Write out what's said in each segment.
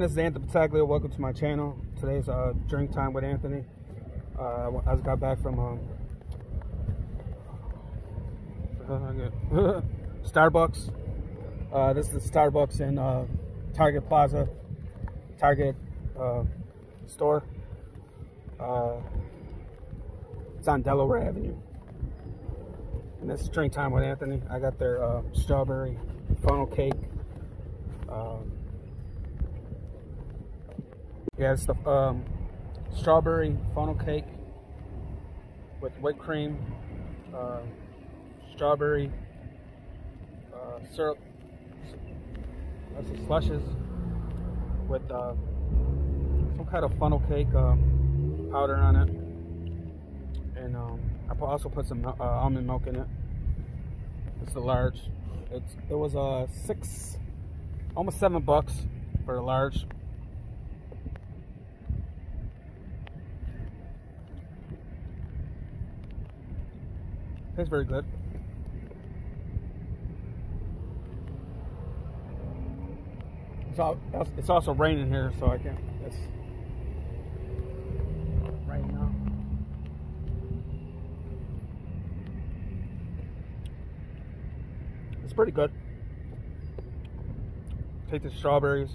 this is Anthony Battaglia. Welcome to my channel. Today's uh, drink time with Anthony. Uh, I just got back from um, Starbucks. Uh, this is the Starbucks in uh, Target Plaza, Target uh, store. Uh, it's on Delaware Avenue. And this is drink time with Anthony. I got their uh, strawberry funnel cake. Um, yeah, it's the um, strawberry funnel cake with whipped cream, uh, strawberry uh, syrup, that's the slushes with uh, some kind of funnel cake um, powder on it, and um, I also put some uh, almond milk in it. It's a large. It's it was uh, six, almost seven bucks for a large. Tastes very good. It's, all, it's also raining here, so I can't. It's right now. It's pretty good. Take the strawberries.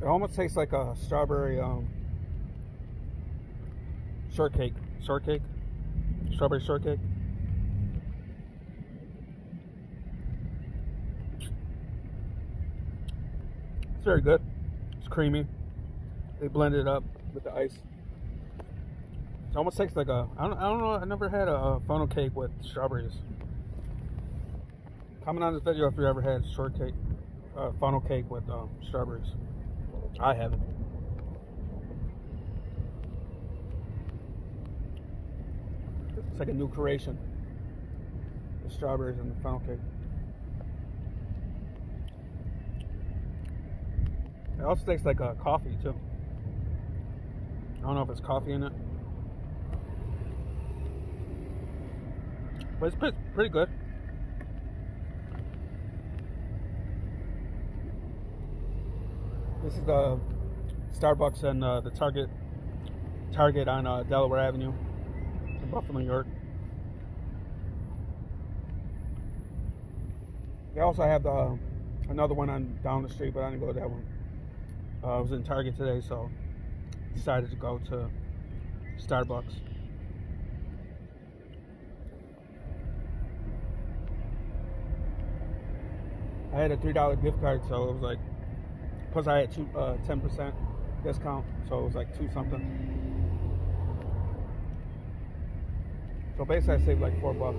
It almost tastes like a strawberry um, shortcake. Shortcake? Strawberry shortcake? It's very good. It's creamy. They blend it up with the ice. It almost tastes like a, I don't, I don't know, I never had a, a funnel cake with strawberries. Comment on this video if you ever had shortcake, uh, funnel cake with um, strawberries. I haven't. It's like a new creation. The strawberries and the funnel cake. It also tastes like a uh, coffee too. I don't know if it's coffee in it. But it's pretty, pretty good. This is the Starbucks and uh, the Target Target on uh, Delaware Avenue in Buffalo, New York. They also have the, another one on down the street, but I didn't go to that one. Uh, I was in Target today, so decided to go to Starbucks. I had a three dollar gift card, so it was like. Plus, I had two uh, ten percent discount, so it was like two something. So basically, I saved like four bucks.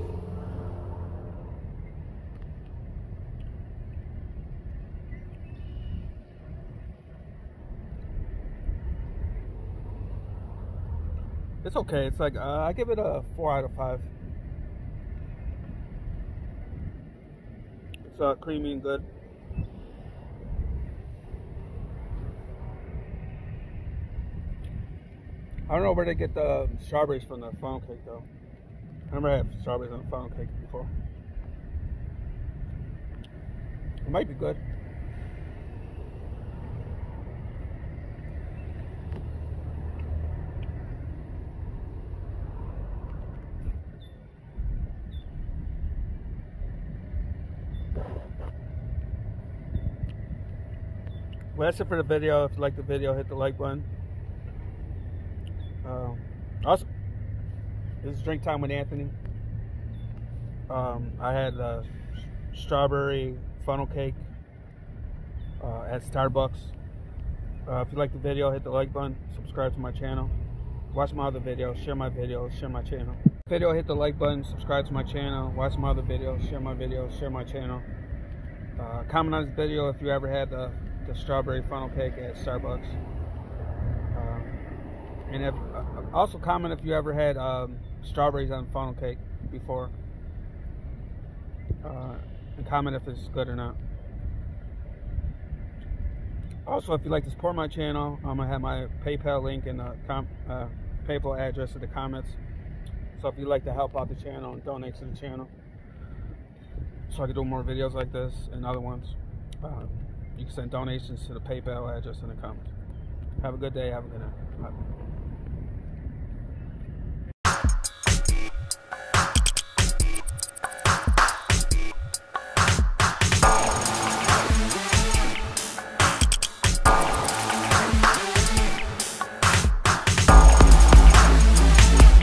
It's okay. It's like uh, I give it a four out of five. It's uh, creamy and good. I don't know where they get the strawberries from the funnel cake though. I never had strawberries on a funnel cake before. It might be good. Well, that's it for the video. If you like the video, hit the like button. Um, also, this is drink time with Anthony. Um, I had a strawberry funnel cake uh, at Starbucks. Uh, if you like the video, hit the like button, subscribe to my channel, watch my other videos, share my videos, share my channel. Video, hit the like button, subscribe to my channel, watch my other videos, share my videos, share my channel. Uh, comment on this video if you ever had the, the strawberry funnel cake at Starbucks. Uh, and if, uh, also comment if you ever had um, strawberries on funnel cake before. Uh, and comment if it's good or not. Also, if you'd like to support my channel, I'm gonna have my PayPal link and the uh, PayPal address in the comments. So if you'd like to help out the channel and donate to the channel, so I can do more videos like this and other ones. Um, you can send donations to the PayPal address in the comments. Have a good day. Have a good night. Bye.